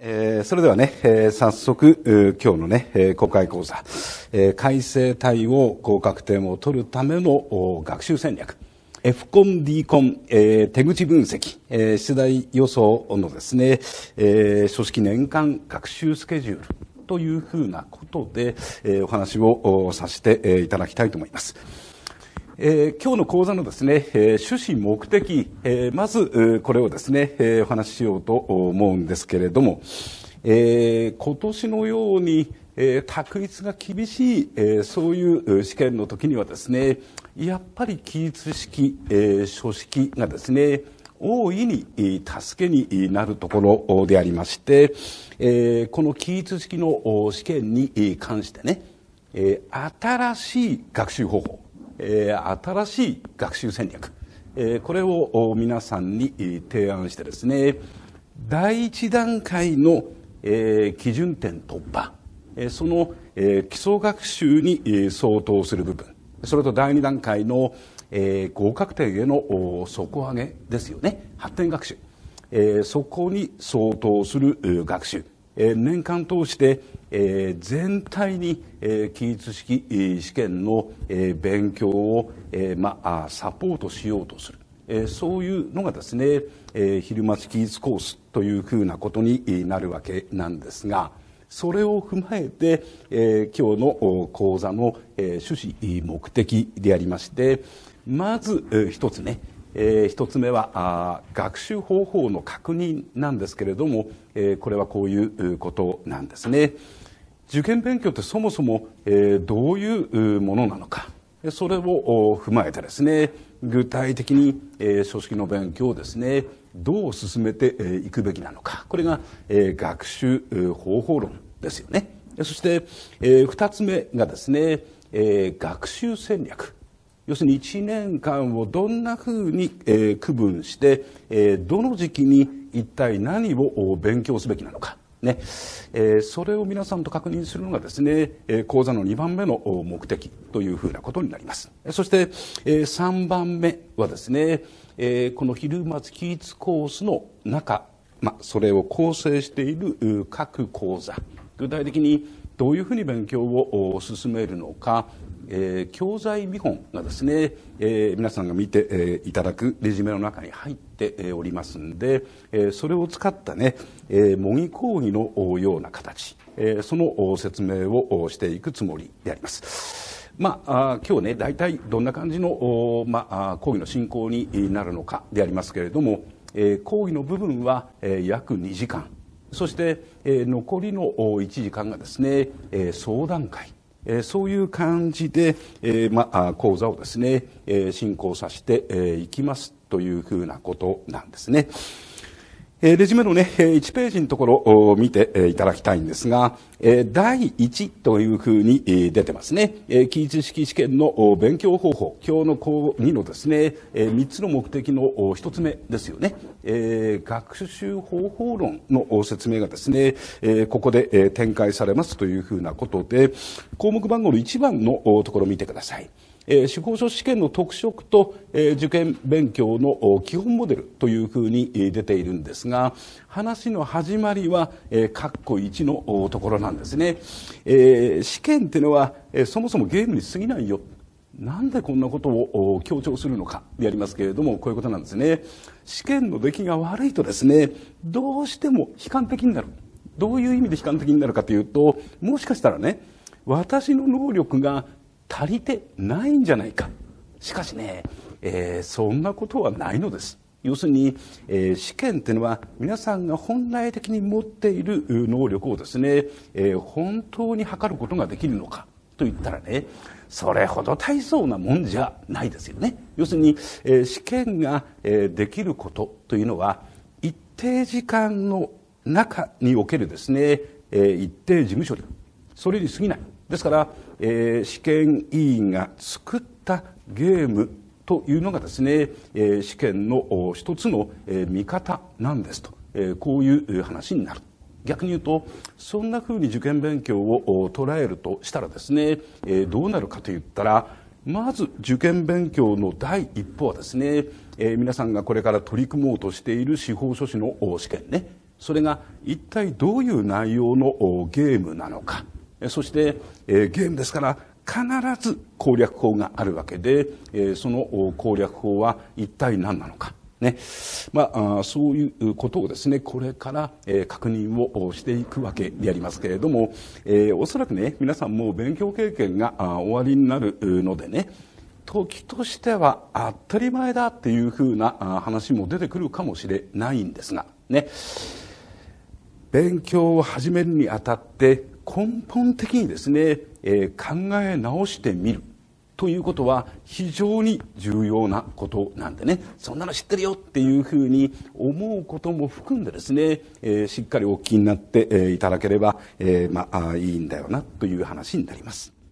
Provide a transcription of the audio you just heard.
えーそれではね、えー早速、えー今日のね、えー公開講座、えー改正対応合格点を取るための学習戦略、F コン D コン、えー手口分析、えー出題予想のですね、えー書式年間学習スケジュールというふうなことで、えーお話をおさせていただきたいと思います。えー今日の講座のですね、えー趣旨目的、えーまず、えーこれをですね、えーお話ししようと思うんですけれども、えー今年のように、えー択一が厳しい、えーそういう試験の時にはですね、やっぱり記述式、えー書式がですね、大いに助けになるところでありまして、えーこの記述式の試験に関してね、えー新しい学習方法、えー新しい学習戦略、えーこれを皆さんに提案してですね第一段階の、えー基準点突破、えーその、えー基礎学習に相当する部分。それと第二段階の、えー合格点への底上げですよね。発展学習、えーそこに相当する学習。えー年間通して、えー全体に、えー記述式試験の、えー勉強を、えーまあ、サポートしようとする、えーそういうのがですね、えー昼間記述コースというふうなことになるわけなんですがそれを踏まえて、えー今日の講座の、えー趣旨目的でありましてまず、えー一つねえー一つ目は学習方法の確認なんですけれども、えーこれはこういうことなんですね。受験勉強ってそもそも、えーどういうものなのかそれを踏まえてですね具体的に、えー書式の勉強をですねどう進めてえーいくべきなのかこれが、えー学習方法論ですよね。そして、えー二つ目がですね、えー学習戦略要するに1年間をどんなふうに、えー区分して、えーどの時期に一体何を勉強すべきなのか、ね。えーそれを皆さんと確認するのがですね、えー講座の2番目の目的というふうなことになります。そして、えー3番目はですね、えーこの昼間記述コースの中、ま、それを構成している各講座。具体的にどういうふうに勉強を進めるのか、えー教材見本がですね、えー皆さんが見て、えーいただくレジュメの中に入って、おりますんで、えーそれを使ったね、えー模擬講義のような形、えーその説明をしていくつもりであります。まあ、今日ね大体どんな感じの、まあ、講義の進行になるのかでありますけれども、えー講義の部分は、えー約2時間そして、えー残りの1時間がですね、えー相談会えーそういう感じで、えーまあ、講座をですね、えー進行させてえーいきますというふうなことなんですね。えレジュメのね、1ページのところを見ていただきたいんですが、第1というふうに出てますね。えー記述式試験の勉強方法、今日の項2のですね、3つの目的の1つ目ですよね。学習方法論の説明がですね、ここで展開されますというふうなことで、項目番号の1番のところを見てください。え司法書試験の特色と、え受験勉強の基本モデルというふうに出ているんですが話の始まりは、えー、括弧1のところなんですね、え試験っていうのは、えそもそもゲームに過ぎないよ。なんでこんなことを強調するのかでありますけれどもこういうことなんですね。試験の出来が悪いとですねどうしても悲観的になる。どういう意味で悲観的になるかというともしかしたらね私の能力が足りてないんじゃないか。しかしね、えーそんなことはないのです。要するに、えー試験っていうのは皆さんが本来的に持っている能力をですね、えー本当に測ることができるのか。と言ったらねそれほど大層なもんじゃないですよね。要するに、えー試験が、えーできることというのは一定時間の中におけるですね、えー一定事務処理。それに過ぎない。ですから、えー試験委員が作ったゲームというのがですね、えー試験の一つの、えー見方なんですと、えーこういう話になる。逆に言うとそんなふうに受験勉強を捉えるとしたらですね、えーどうなるかといったらまず受験勉強の第一歩はですね、えー皆さんがこれから取り組もうとしている司法書士の試験ね。それが一体どういう内容のゲームなのか。そして、えゲームですから必ず攻略法があるわけで、えその攻略法は一体何なのか。ねまあ、そういうことをですねこれから、えー、確認をしていくわけでありますけれども、えー、おそらくね皆さんも勉強経験が終わりになるのでね時としては当たり前だっていうふうな話も出てくるかもしれないんですがね勉強を始めるにあたって根本的にですね、えー、考え直してみるということは非常に重要なことなんでねそんなの知ってるよっていうふうに思うことも含んでですね、えー、しっかりお聞きになって、えー、いただければ、えー、まあいいんだよなという話になります。